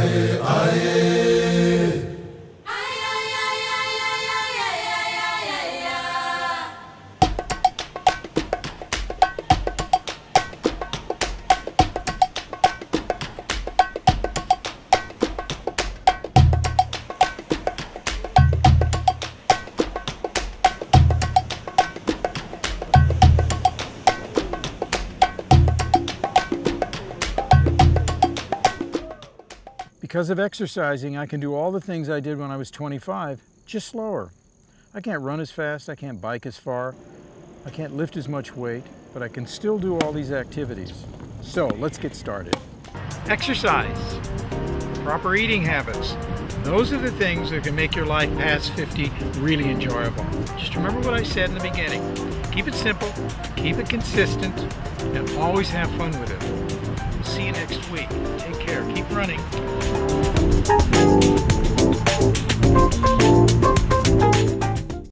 aye, aye. Because of exercising, I can do all the things I did when I was 25, just slower. I can't run as fast, I can't bike as far, I can't lift as much weight, but I can still do all these activities. So let's get started. Exercise, proper eating habits. Those are the things that can make your life past 50 really enjoyable. Just remember what I said in the beginning. Keep it simple, keep it consistent, and always have fun with it. See you next week. Take care. Keep running.